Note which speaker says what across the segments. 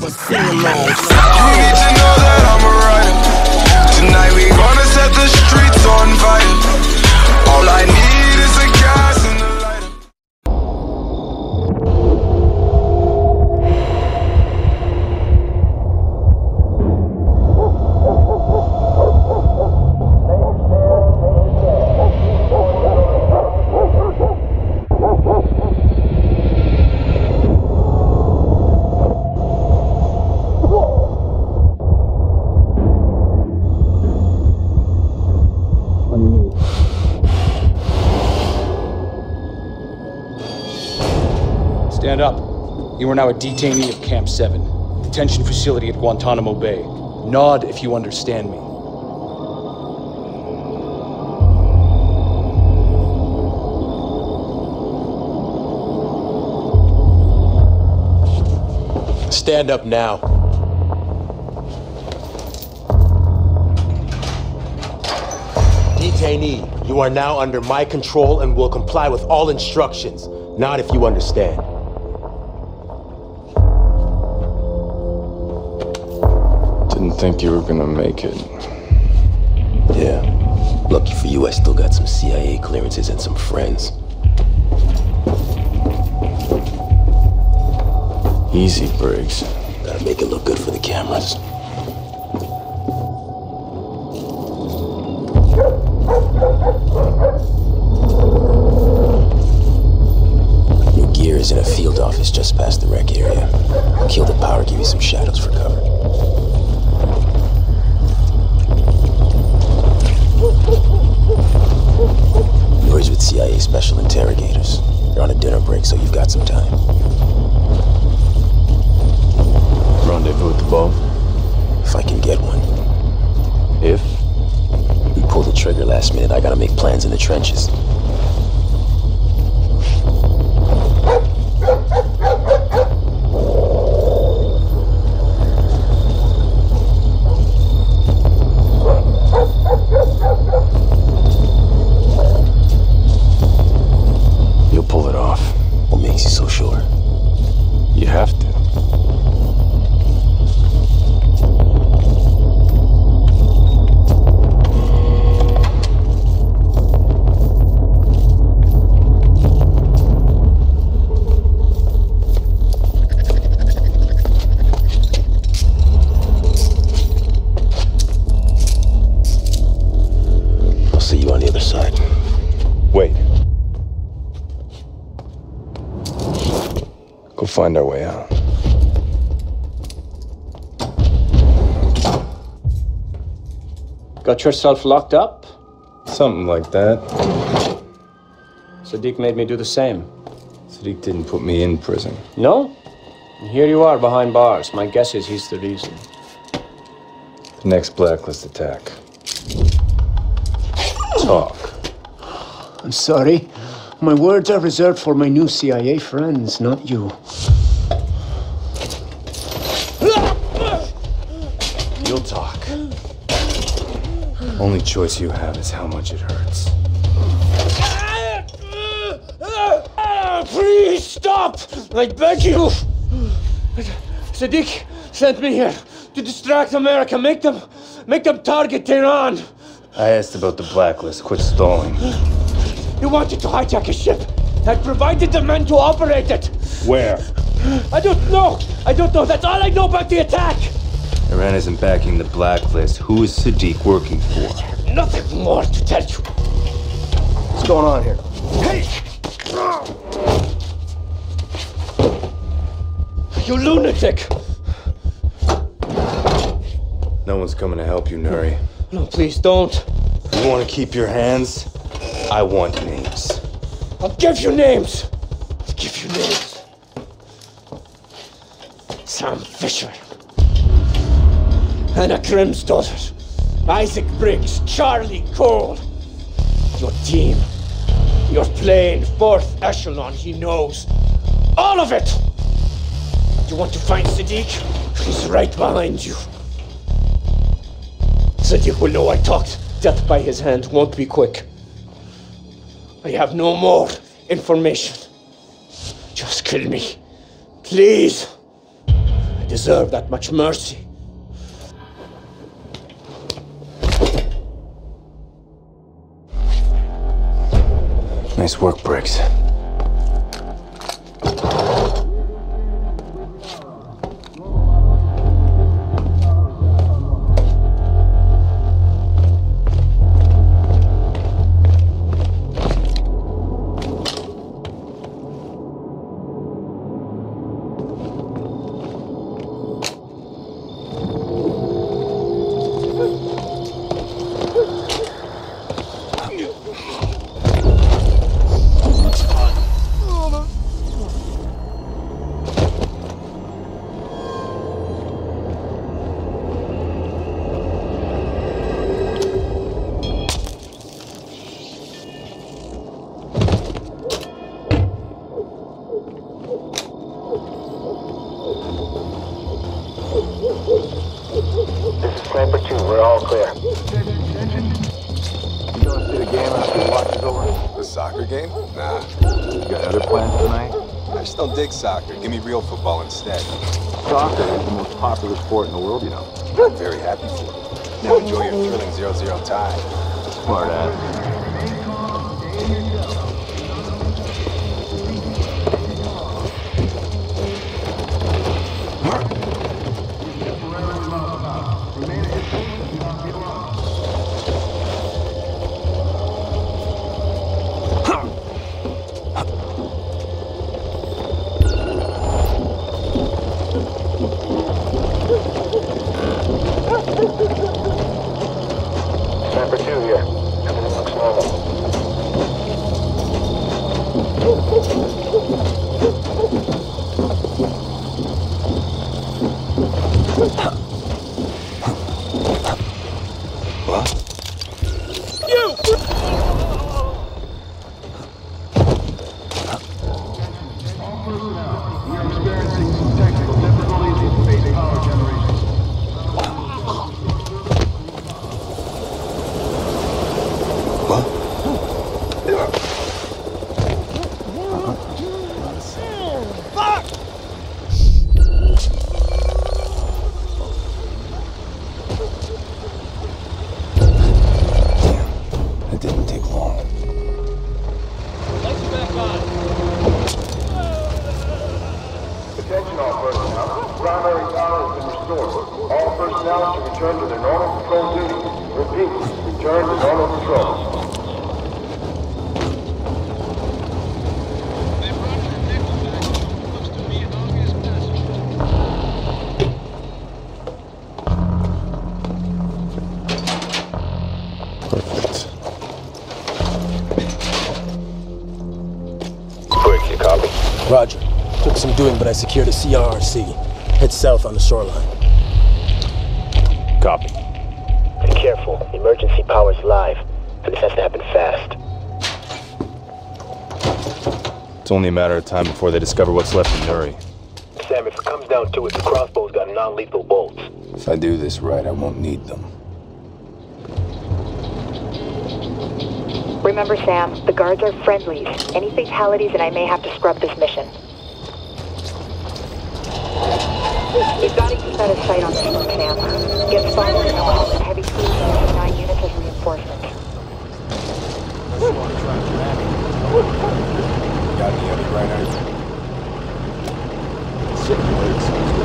Speaker 1: but sing along.
Speaker 2: You need to know that I'm a rider. Tonight we gonna set the streets on fire. All I need
Speaker 3: You are now a detainee of Camp 7, detention facility at Guantanamo Bay. Nod if you understand me.
Speaker 4: Stand up now. Detainee, you are now under my control and will comply with all instructions. Not if you understand.
Speaker 5: Think you were gonna make it.
Speaker 6: Yeah. Lucky for you, I still got some CIA clearances and some friends.
Speaker 5: Easy, Briggs.
Speaker 6: Gotta make it look good for the cameras. Your gear is in a field office just past the wreck area. Kill the power, give you some shadows for cover. With CIA special interrogators. They're on a dinner break, so you've got some time.
Speaker 5: Rendezvous at the bow.
Speaker 6: If I can get one.
Speaker 5: If
Speaker 6: We pulled the trigger last minute. I gotta make plans in the trenches.
Speaker 5: Go find our way out.
Speaker 7: Got yourself locked up?
Speaker 5: Something like that.
Speaker 7: Sadiq made me do the same.
Speaker 5: Sadiq didn't put me in prison.
Speaker 7: No? And here you are behind bars. My guess is he's the reason.
Speaker 5: The next blacklist attack. Talk.
Speaker 8: I'm sorry. My words are reserved for my new CIA friends, not you.
Speaker 5: You'll talk. Only choice you have is how much it hurts.
Speaker 7: Please stop! I beg you! Sadiq sent me here to distract America. Make them, make them target Tehran.
Speaker 5: I asked about the blacklist. Quit stalling.
Speaker 7: You wanted to hijack a ship. I provided the men to operate it.
Speaker 5: Where?
Speaker 7: I don't know. I don't know. That's all I know about the attack.
Speaker 5: Iran isn't backing the blacklist. Who is Sadiq working for?
Speaker 7: Nothing more to tell you.
Speaker 8: What's going on here? Hey!
Speaker 7: You lunatic!
Speaker 5: No one's coming to help you, Nuri.
Speaker 7: No, please don't.
Speaker 5: You want to keep your hands? I want names.
Speaker 7: I'll give you names. I'll give you names. Sam Fisher. Anna Grimsdóttir. Isaac Briggs. Charlie Cole. Your team. Your plane. Fourth echelon. He knows. All of it! You want to find Sadiq? He's right behind you. Sadiq will know I talked. Death by his hand won't be quick. I have no more information. Just kill me. Please. I deserve that much mercy.
Speaker 1: Nice work, Briggs.
Speaker 4: Clear.
Speaker 9: You gonna see the game after the watch is over?
Speaker 10: The soccer game? Nah.
Speaker 9: You got other plans tonight?
Speaker 10: I just don't dig soccer. Give me real football instead.
Speaker 9: Soccer is the most popular sport in the world, you know.
Speaker 10: I'm very happy for you. Now enjoy your thrilling 0-0 tie.
Speaker 9: Smart ass.
Speaker 8: Doing, but I secured a CRRC. Head south on the shoreline.
Speaker 5: Copy.
Speaker 4: Be careful. Emergency power's live. And this has to happen fast.
Speaker 5: It's only a matter of time before they discover what's left in Nuri.
Speaker 4: Sam, if it comes down to it, the crossbow's got non-lethal bolts.
Speaker 1: If I do this right, I won't need them.
Speaker 11: Remember, Sam, the guards are friendlies. Any fatalities and I may have to scrub this mission. We've got to keep out of sight on this one, Sam. Get spotted in the west and heavy cruise and nine units as reinforcement.
Speaker 10: Got any other bright ideas?
Speaker 12: What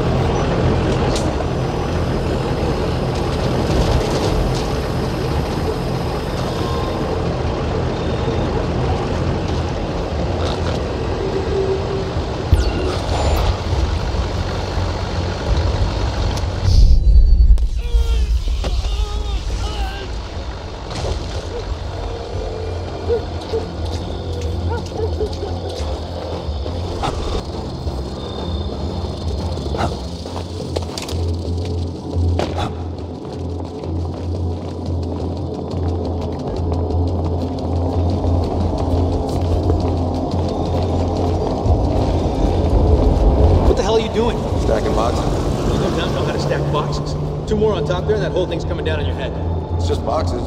Speaker 12: on top there, and that whole thing's coming down on your head.
Speaker 10: It's just boxes.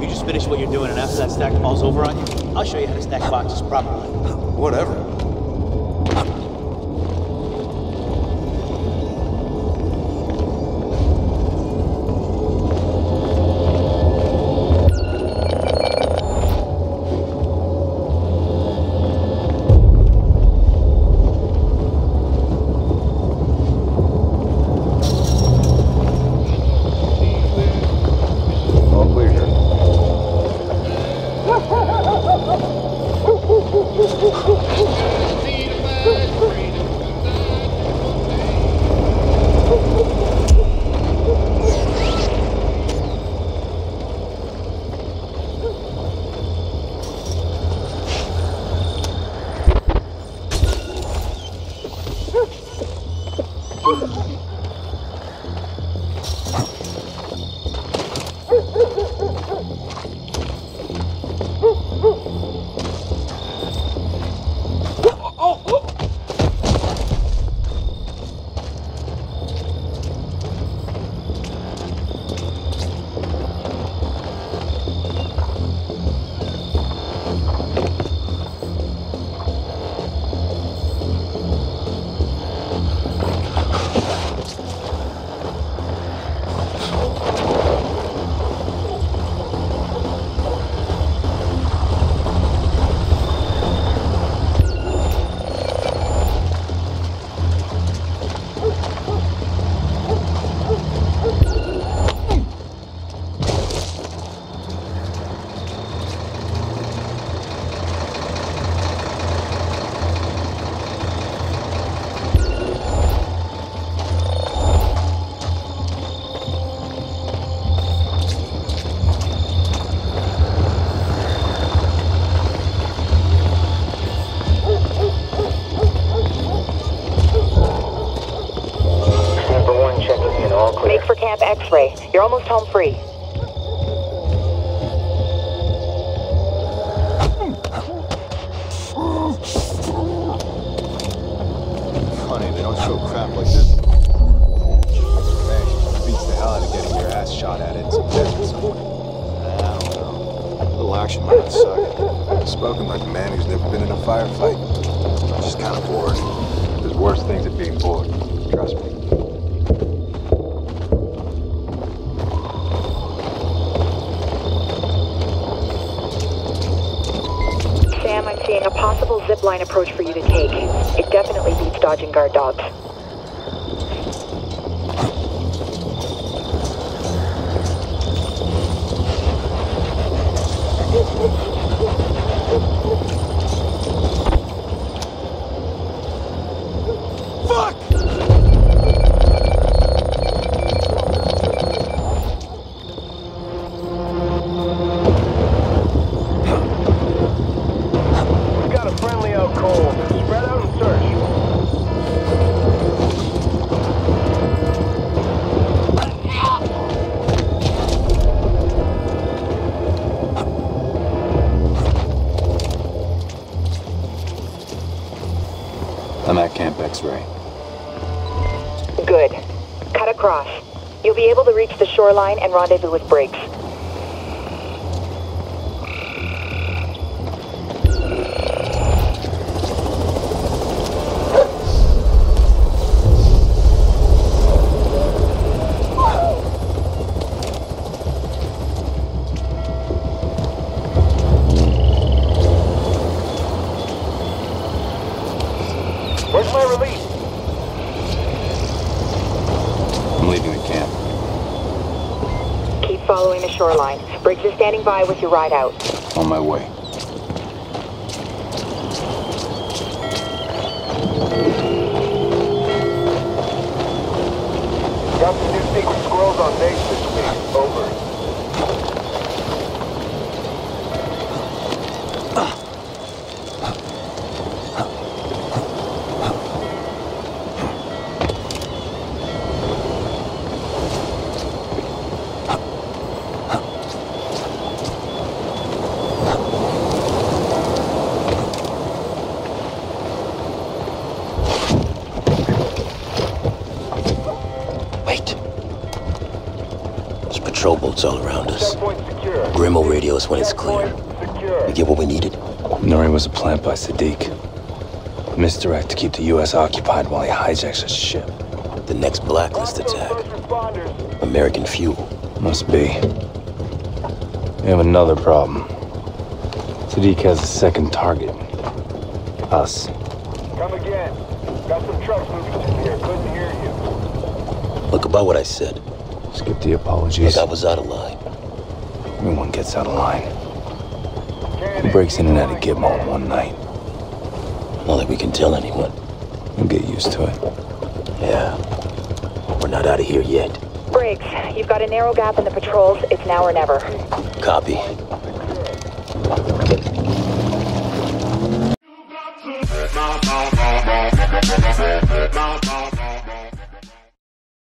Speaker 12: You just finish what you're doing, and after that stack falls over on you, I'll show you how to stack boxes properly.
Speaker 10: Whatever.
Speaker 11: X-Ray. You're almost home free.
Speaker 10: Funny, they don't show crap like this. Man, beats the hell out of getting your ass shot at in some desert. A little action might suck. I've spoken like a man who's never been in a firefight. I'm just kind of bored. There's worse things than being bored. Trust me.
Speaker 11: Seeing a possible zipline approach for you to take. It definitely beats dodging guard dogs.
Speaker 5: Camp
Speaker 11: Good. Cut across. You'll be able to reach the shoreline and rendezvous with Briggs.
Speaker 13: Where's my release?
Speaker 5: I'm leaving the camp.
Speaker 11: Keep following the shoreline. Briggs is standing by with your ride out.
Speaker 5: On my way.
Speaker 13: Got some new secret squirrels on base this week. Over.
Speaker 6: There's patrol boats all around us.
Speaker 13: Checkpoint secure.
Speaker 6: Grim will radio us when it's clear. We get what we needed.
Speaker 5: Nuri was a plant by Sadiq. Misdirect to keep the U.S. occupied while he hijacks a ship.
Speaker 6: The next blacklist attack. American fuel.
Speaker 5: Must be. We have another problem. Sadiq has a second target. Us.
Speaker 13: Come again. Got some trucks moving through here. Couldn't hear you.
Speaker 6: Look about what I said.
Speaker 5: Skip the apologies.
Speaker 6: Look, I was out of line.
Speaker 5: Everyone gets out of line. Who breaks in and out of Gitmo in one night?
Speaker 6: Not like we can tell anyone.
Speaker 5: You'll get used to it.
Speaker 6: Yeah. We're not out of here yet.
Speaker 11: Briggs, you've got a narrow gap in the patrols. It's now or never.
Speaker 6: Copy.